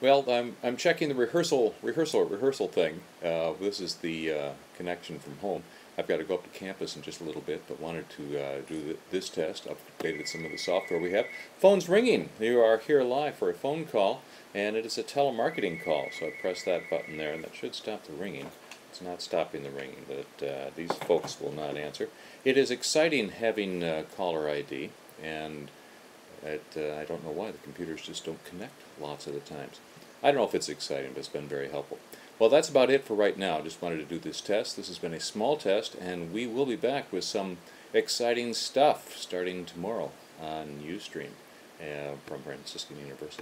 Well, I'm, I'm checking the rehearsal, rehearsal, rehearsal thing. Uh, this is the uh, connection from home. I've got to go up to campus in just a little bit, but wanted to uh, do th this test, updated some of the software we have. Phone's ringing. You are here live for a phone call, and it is a telemarketing call. So I press that button there, and that should stop the ringing. It's not stopping the ringing, but uh, these folks will not answer. It is exciting having uh, caller ID, and uh, I don't know why the computers just don't connect lots of the times. I don't know if it's exciting, but it's been very helpful. Well, that's about it for right now. I just wanted to do this test. This has been a small test, and we will be back with some exciting stuff starting tomorrow on Ustream uh, from Franciscan University.